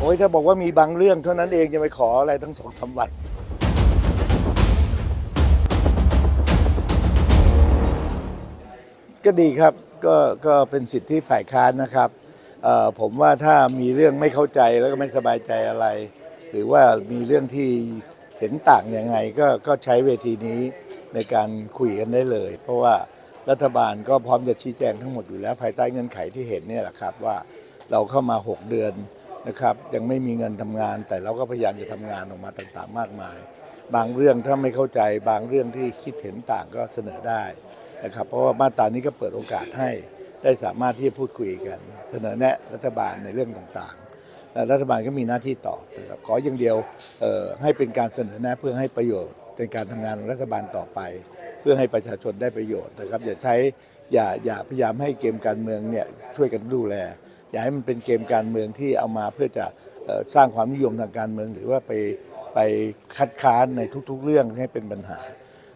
โอ้ยถ้าบอกว่ามีบางเรื่องเท่านั้นเองจะไปขออะไรทั้งสองสามวันก็ดีครับก็ก็เป็นสิทธิฝ่ายค้านนะครับผมว่าถ้ามีเรื่องไม่เข้าใจแล้วก็ไม่สบายใจอะไร หรือว่ามีเรื่องที่เห็นต่างยังไงก็ก็ใช้เวทีนี้ในการคุยกันได้เลย เพราะว่ารัฐบาลก็พร้อมจะชี้แจงทั้งหมดอยู่แล้วภายใต้เงื่อนไขที่เห็นเนี่ยแหละครับว่าเราเข้ามา 6 เดือน นะครับ ยังไม่มีเงินทำงาน แต่เราก็พยายามจะทำงานออกมาต่างๆ มากมาย บางเรื่องถ้าไม่เข้าใจบางเรื่องที่คิดเห็นต่างก็เสนอได้นะครับ เพราะว่ามาตรานี้ก็เปิดโอกาสให้ได้สามารถที่จะพูดคุยกัน เสนอแนะรัฐบาลในเรื่องต่างๆและรัฐบาลก็มีหน้าที่ตอบนะครับขออย่างเดียวเอ่อให้เป็นการเสนอแนะเพื่อให้ประโยชน์ในการทำงานของรัฐบาลต่อไป เพื่อให้ประชาชนได้ประโยชน์นะครับ อย่าใช้อย่าอย่าพยายามให้เกมการเมืองเนี่ยช่วยกันดูแล อย่าให้มันเป็นเกมการเมืองที่เอามาเพื่อจะเอ่อสร้างความนิยมทางการเมือง หรือว่าไปไปคัดค้านในทุก ๆ เรื่องให้เป็นปัญหา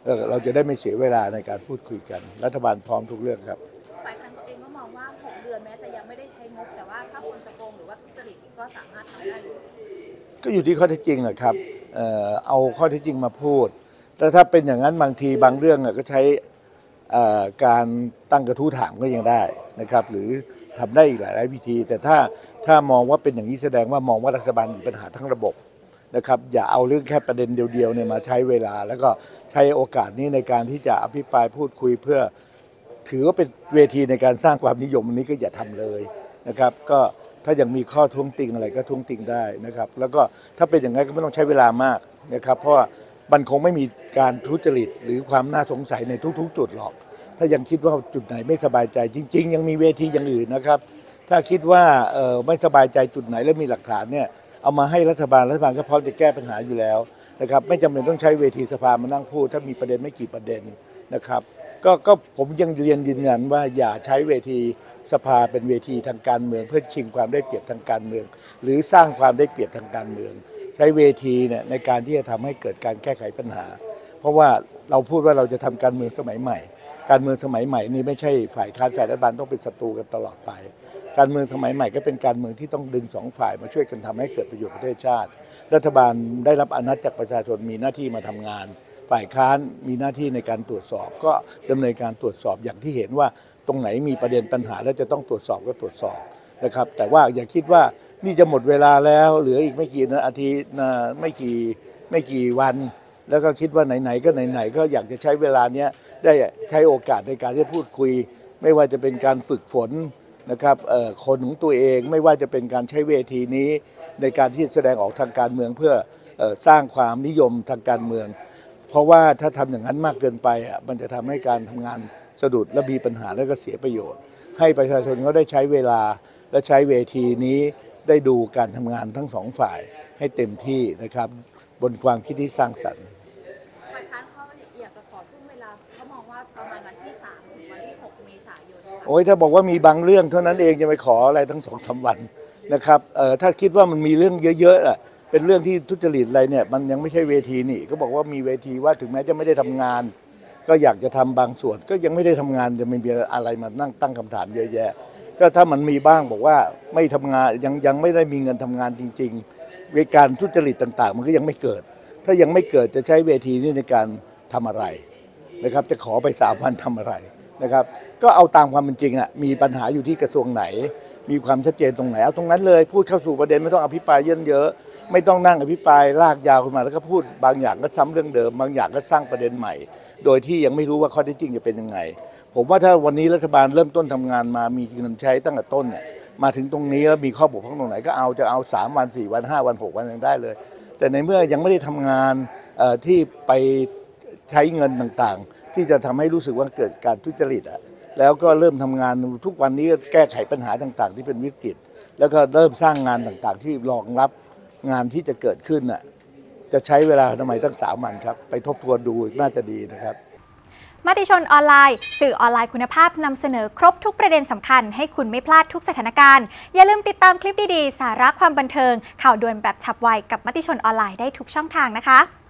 เอ่อเราจะได้ไม่เสียเวลาในการพูดคุยกัน รัฐบาลพร้อมทุกเรื่องครับฝ่ายค้านตัวเองก็มองว่า 6 เดือนแม้จะยังไม่ได้ใช้งบ แต่ว่าถ้าคนจะโกงหรือว่าทุจริตก็สามารถทำได้อยู่ก็อยู่ที่ข้อเท็จจริงอะครับเอ่อเอาข้อเท็จจริงมาพูด แต่ถ้าเป็นอย่างนั้นบางทีบางเรื่องอะก็ใช้เอ่อการตั้งกระทู้ถามก็ยังได้นะครับ หรือ ทำได้อีกหลาย ๆ วิธี แต่ถ้าถ้ามองว่าเป็นอย่างนี้แสดงว่ามองว่ารัฐบาลมีปัญหาทั้งระบบนะครับ อย่าเอาเรื่องแค่ประเด็นเดียวๆเนี่ยมาใช้เวลา แล้วก็ใช้โอกาสนี้ในการที่จะอภิปรายพูดคุยเพื่อ ถือว่าเป็นเวทีในการสร้างความนิยมนี้ก็อย่าทำเลยนะครับ ก็ถ้ายังมีข้อท้วงติงอะไรก็ท้วงติงได้นะครับ แล้วก็ถ้าเป็นอย่างนั้นก็ไม่ต้องใช้เวลามากนะครับ เพราะมันคงไม่มีการทุจริตหรือความน่าสงสัยในทุก ๆ จุดหรอก ถ้ายังคิดว่าจุดไหนไม่สบายใจ จริง ๆ ยังมีเวทีอย่างอื่นนะครับ ถ้าคิดว่าเออไม่สบายใจจุดไหนแล้วมีหลักฐานเนี่ยเอามาให้รัฐบาลรัฐบาลก็พร้อมจะแก้ปัญหาอยู่แล้วนะครับไม่จำเป็นต้องใช้เวทีสภามานั่งพูด ถ้ามีประเด็นไม่กี่ประเด็นนะครับก็ก็ผมยังเรียนยืนยันว่าอย่าใช้เวทีสภาเป็นเวทีทางการเมือง เพื่อชิงความได้เปรียบทางการเมือง หรือสร้างความได้เปรียบทางการเมือง ใช้เวทีเนี่ยในการที่จะทำให้เกิดการแก้ไขปัญหา เพราะว่าเราพูดว่าเราจะทำการเมืองสมัยใหม่ การเมืองสมัยใหม่นี่ไม่ใช่ฝ่ายค้านฝ่ายรัฐบาลต้องเป็นศัตรูกันตลอดไป การเมืองสมัยใหม่ก็เป็นการเมืองที่ต้องดึงสองฝ่ายมาช่วยกันทำให้เกิดประโยชน์ประเทศชาติ รัฐบาลได้รับอนัตจากประชาชนมีหน้าที่มาทำงาน ฝ่ายค้านมีหน้าที่ในการตรวจสอบ ก็ดำเนินการตรวจสอบอย่างที่เห็นว่าตรงไหนมีประเด็นปัญหาแล้วจะต้องตรวจสอบก็ตรวจสอบนะครับ แต่ว่าอย่าคิดว่านี่จะหมดเวลาแล้วเหลืออีกไม่กี่นาทีนะไม่กี่ไม่กี่วัน แล้วก็คิดว่าไหนๆก็ไหนๆก็อยากจะใช้เวลาเนี้ย ได้ใช้โอกาสในการที่พูดคุย ไม่ว่าจะเป็นการฝึกฝนนะครับคนของตัวเองไม่ว่าจะเป็นการใช้เวทีนี้ ในการที่แสดงออกทางการเมืองเพื่อออสร้างความนิยมทางการเมือง เพราะว่าถ้าทำอย่างนั้นมากเกินไปอะมันจะทำให้การทำงานสะดุดและมีปัญหาและก็เสียประโยชน์ ให้ประชาชนเขาได้ใช้เวลาและใช้เวทีนี้ได้ดูการทำงานทั้งสองฝ่ายให้เต็มที่นะครับ บนความคิดที่สร้างสรรค์ โอ้ยถ้าบอกว่ามีบางเรื่องเท่านั้นเองจะไปขออะไรทั้งสองสามวันนะครับเอ่อถ้าคิดว่ามันมีเรื่องเยอะๆอะเป็นเรื่องที่ทุจริตอะไรเนี่ยมันยังไม่ใช่เวทีนี่ ก็บอกว่ามีเวทีว่าถึงแม้จะไม่ได้ทำงาน ก็อยากจะทำบางส่วน ก็ยังไม่ได้ทำงานจะมีอะไรมานั่งตั้งคำถามเยอะแยะ ก็ถ้ามันมีบ้างบอกว่าไม่ทำงานยังยังไม่ได้มีเงินทำงานจริงๆเวการทุจริตต่าง ๆ มันก็ยังไม่เกิด ถ้ายังไม่เกิดจะใช้เวทีนี้ในการทำอะไรนะครับ จะขอไปสามวันทำอะไร นะครับ ก็เอาตามความเป็นจริงอะมีปัญหาอยู่ที่กระทรวงไหน มีความชัดเจนตรงไหนเอาตรงนั้นเลย พูดเข้าสู่ประเด็นไม่ต้องอภิปรายเยอะเยอะ ไม่ต้องนั่งอภิปรายลากยาวขึ้นมาแล้วก็พูดบางอย่างก็ซ้ำเรื่องเดิม บางอย่างก็สร้างประเด็นใหม่ โดยที่ยังไม่รู้ว่าข้อเท็จจริงจะเป็นยังไง ผมว่าถ้าวันนี้รัฐบาลเริ่มต้นทำงานมามีเงินใช้ตั้งแต่ต้นเนี่ยมาถึงตรงนี้แล้วมีข้อบกพร่องตรงไหนก็เอาจะเอาสามวันสี่วันห้าวันหกวันยังได้เลย แต่ในเมื่อยังไม่ได้ทำงานที่ไปใช้เงินต่างๆ ที่จะทำให้รู้สึกว่าเกิดการทุจริตอะแล้วก็เริ่มทำงานทุกวันนี้แก้ไขปัญหาต่างๆ ที่เป็นวิกฤต แล้วก็เริ่มสร้างงานต่างๆ ที่รองรับงานที่จะเกิดขึ้นน่ะจะใช้เวลาทำไมตั้งสามวันครับ ไปทบทวนดูน่าจะดีนะครับมติชนออนไลน์ สื่อออนไลน์คุณภาพนำเสนอครบทุกประเด็นสำคัญ ให้คุณไม่พลาดทุกสถานการณ์ อย่าลืมติดตามคลิปดีๆ สาระความบันเทิง ข่าวด่วนแบบฉับไวกับมติชนออนไลน์ได้ทุกช่องทางนะคะ